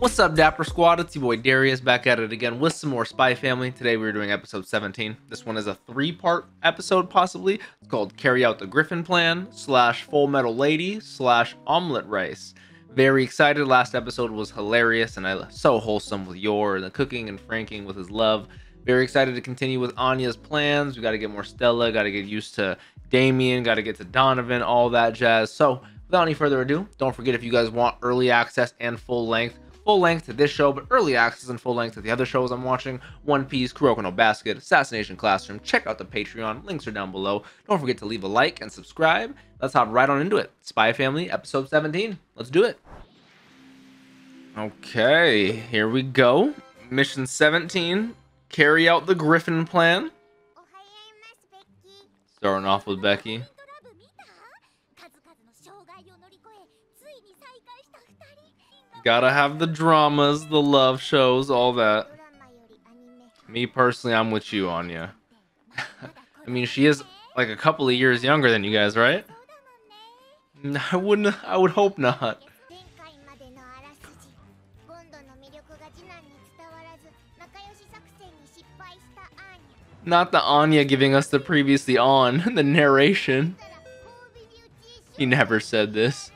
What's up, Dapper Squad? It's your boy Darius back at it again with some more Spy Family. Today we're doing episode 17. This one is a three-part episode, possibly. It's called Carry Out the Griffin Plan slash Full Metal Lady slash Omelet Rice. Very excited. Last episode was hilarious and I so wholesome with Yor and the cooking and Franky with his love. Very excited to continue with Anya's plans. We got to get more Stella. Got to get used to Damian. Got to get to Donovan. All that jazz. So without any further ado, don't forget if you guys want early access and full length full length to this show, but early access and full length to the other shows I'm watching One Piece, Kuroko no Basket, Assassination Classroom. Check out the Patreon, links are down below. Don't forget to leave a like and subscribe. Let's hop right on into it. Spy Family, episode 17. Let's do it. Okay, here we go. Mission 17 Carry out the Griffin plan. Oh, Starting off with Becky. Gotta have the dramas, the love shows, all that. Me personally, I'm with you, Anya. I mean, she is like a couple of years younger than you guys, right? I wouldn't. I would hope not. Not the Anya giving us the previously on, the narration. He never said this.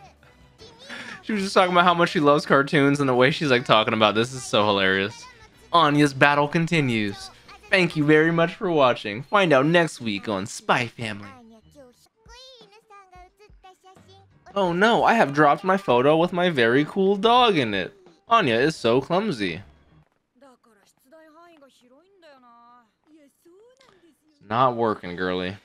She was just talking about how much she loves cartoons and the way she's like talking about this is so hilarious. Anya's battle continues. Thank you very much for watching. Find out next week on Spy Family. Oh no, I have dropped my photo with my very cool dog in it. Anya is so clumsy. Not working, girly.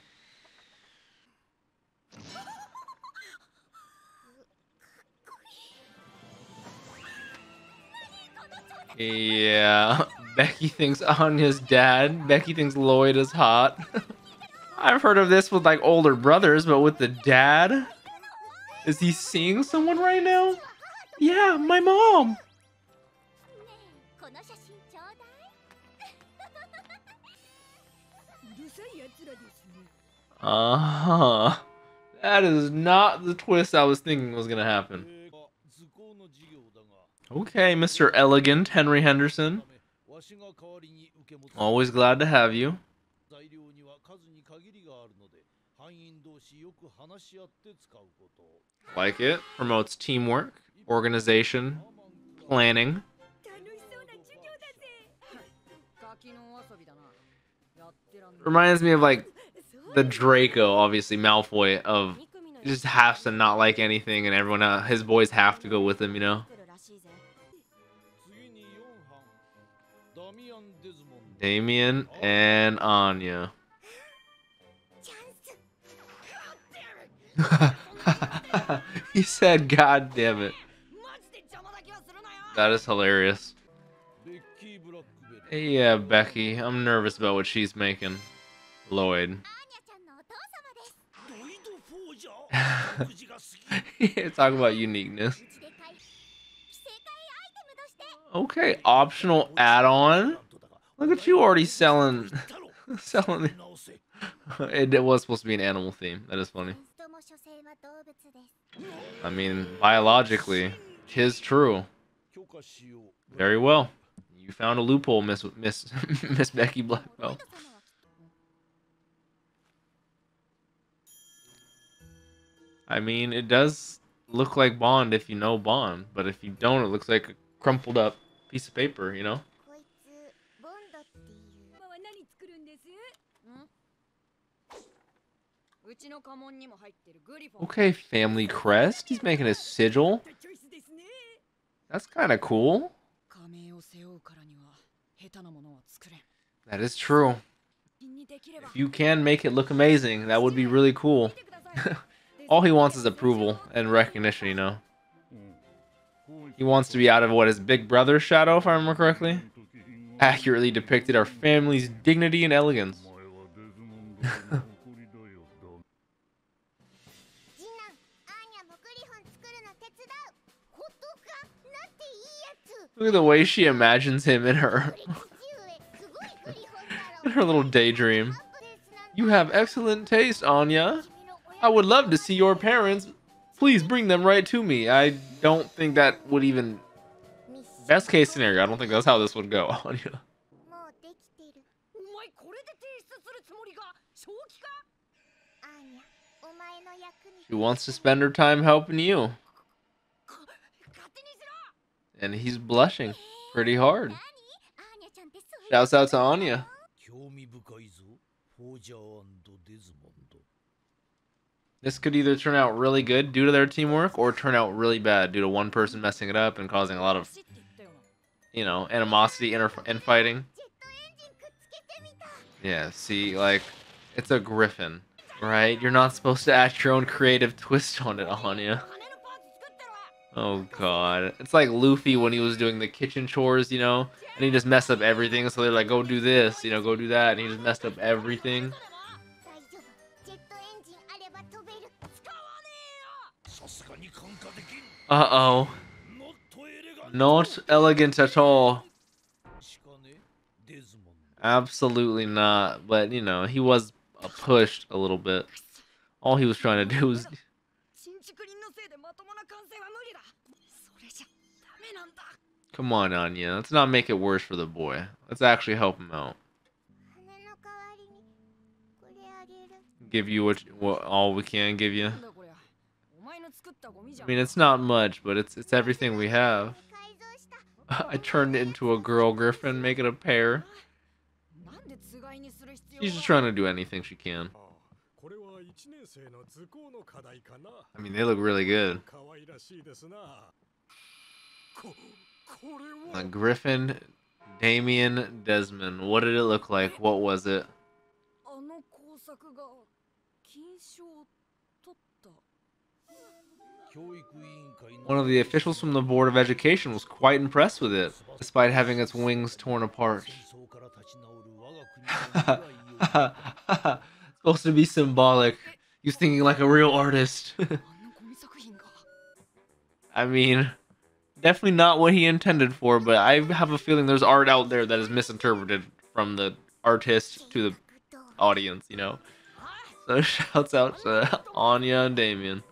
Yeah, Becky thinks Anya's dad. Becky thinks Loid is hot. I've heard of this with like older brothers, but with the dad? Is he seeing someone right now? Yeah, my mom. Uh-huh. That is not the twist I was thinking was gonna happen. Okay, Mr. Elegant Henry Henderson. Always glad to have you. Like it. Promotes teamwork, organization, planning. Reminds me of like the Draco, obviously Malfoy, of just has to not like anything and everyone, uh, his boys have to go with him, you know? Damian and Anya. he said, God damn it. That is hilarious. Yeah, Becky. I'm nervous about what she's making. Loid. Talk about uniqueness. Okay, optional add-on. Look at you already selling, selling. It, it was supposed to be an animal theme. That is funny. I mean, biologically, tis true. Very well. You found a loophole, Miss Miss Miss Becky Blackbell. I mean, it does look like Bond if you know Bond, but if you don't, it looks like a crumpled up piece of paper, you know? Okay, family crest. He's making a sigil. That's kind of cool. That is true. If you can make it look amazing, that would be really cool. All he wants is approval and recognition, you know. He wants to be out of what his big brother's shadow, if I remember correctly. Accurately depicted our family's dignity and elegance. Look at the way she imagines him in her in her little daydream. You have excellent taste, Anya. I would love to see your parents please bring them right to me. I don't think that would even... Best case scenario, I don't think that's how this would go, Anya. She wants to spend her time helping you. And he's blushing pretty hard. Shouts out to Anya. This could either turn out really good due to their teamwork or turn out really bad due to one person messing it up and causing a lot of, you know, animosity, infighting. Yeah, see, like, it's a griffin, right? You're not supposed to add your own creative twist on it, Anya. Oh god. It's like Luffy when he was doing the kitchen chores, you know? And he just messed up everything, so they're like, go do this, you know, go do that, and he just messed up everything. Uh-oh. Not elegant at all. Absolutely not. But, you know, he was pushed a little bit. All he was trying to do was... Come on, Anya. Let's not make it worse for the boy. Let's actually help him out. Give you what, what all we can give you. I mean, it's not much, but it's it's everything we have. I turned it into a girl griffin, make it a pair. She's just trying to do anything she can. I mean, they look really good. A griffin, Damian Desmond. What did it look like? What was it? One of the officials from the Board of Education was quite impressed with it, despite having its wings torn apart. supposed to be symbolic. He's thinking like a real artist. I mean, definitely not what he intended for, but I have a feeling there's art out there that is misinterpreted from the artist to the audience, you know? So shouts out to Anya and Damian.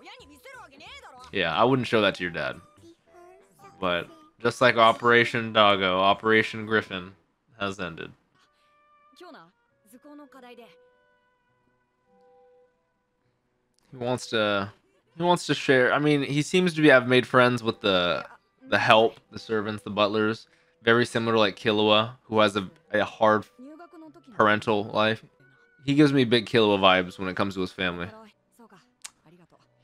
Yeah, I wouldn't show that to your dad. But just like Operation Doggo, Operation Griffin has ended. He wants to he wants to share. I mean, he seems to be have made friends with the the help, the servants, the butlers, very similar to like Killua, who has a, a hard parental life. He gives me big Killua vibes when it comes to his family.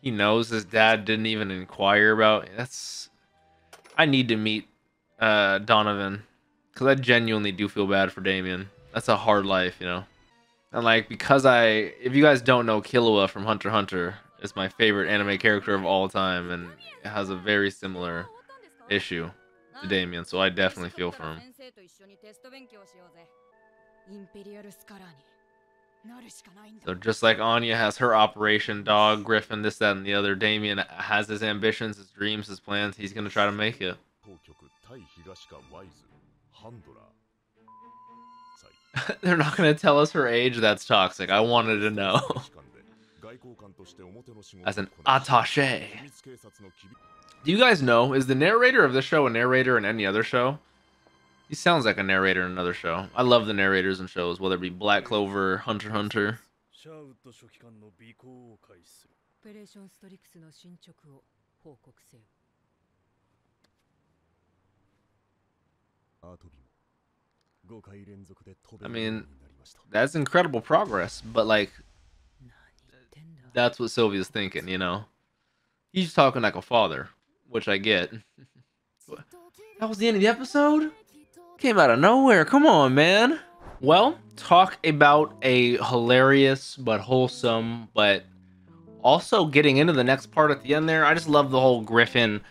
He knows his dad didn't even inquire about. It. That's. I need to meet uh, Donovan because I genuinely do feel bad for Damian. That's a hard life, you know. And like because I, if you guys don't know, Killua from Hunter Hunter is my favorite anime character of all time, and has a very similar issue to Damian. So I definitely feel for him. So just like Anya has her operation dog, Griffin, this, that, and the other, Damian has his ambitions, his dreams, his plans. He's going to try to make it. They're not going to tell us her age. That's toxic. I wanted to know. As an attaché. Do you guys know, is the narrator of this show a narrator in any other show? He sounds like a narrator in another show. I love the narrators in shows, whether it be Black Clover, Hunter Hunter. I mean, that's incredible progress, but like that's what Sylvia's thinking, you know. He's talking like a father, which I get. that was the end of the episode? Came out of nowhere. Come on, man. Well, talk about a hilarious but wholesome, but also getting into the next part at the end there. I just love the whole Griffin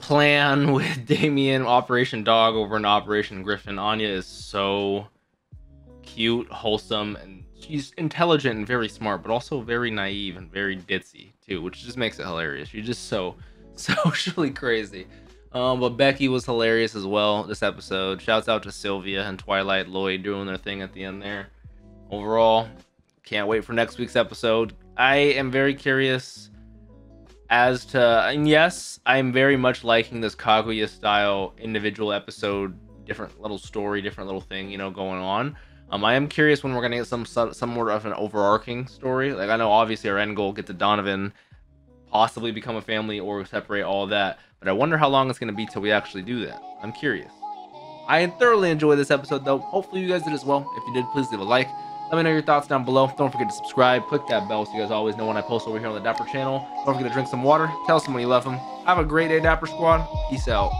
plan with Damian, Operation Dog over in Operation Griffin. Anya is so cute, wholesome, and she's intelligent and very smart, but also very naive and very ditzy too, which just makes it hilarious. She's just so socially crazy. Um, but Becky was hilarious as well this episode. Shouts out to Sylvia and Twilight Loid doing their thing at the end there. Overall, can't wait for next week's episode. I am very curious as to and yes, I'm very much liking this Kaguya style individual episode, different little story, different little thing, you know, going on. Um, I am curious when we're gonna get some some more of an overarching story. Like I know obviously our end goal get to Donovan, possibly become a family or separate all that. But I wonder how long it's gonna be till we actually do that. I'm curious. I thoroughly enjoyed this episode though. Hopefully you guys did as well. If you did, please leave a like. Let me know your thoughts down below. Don't forget to subscribe, click that bell so you guys always know when I post over here on the Dapper channel. Don't forget to drink some water, tell someone you love them. Have a great day, Dapper Squad. Peace out.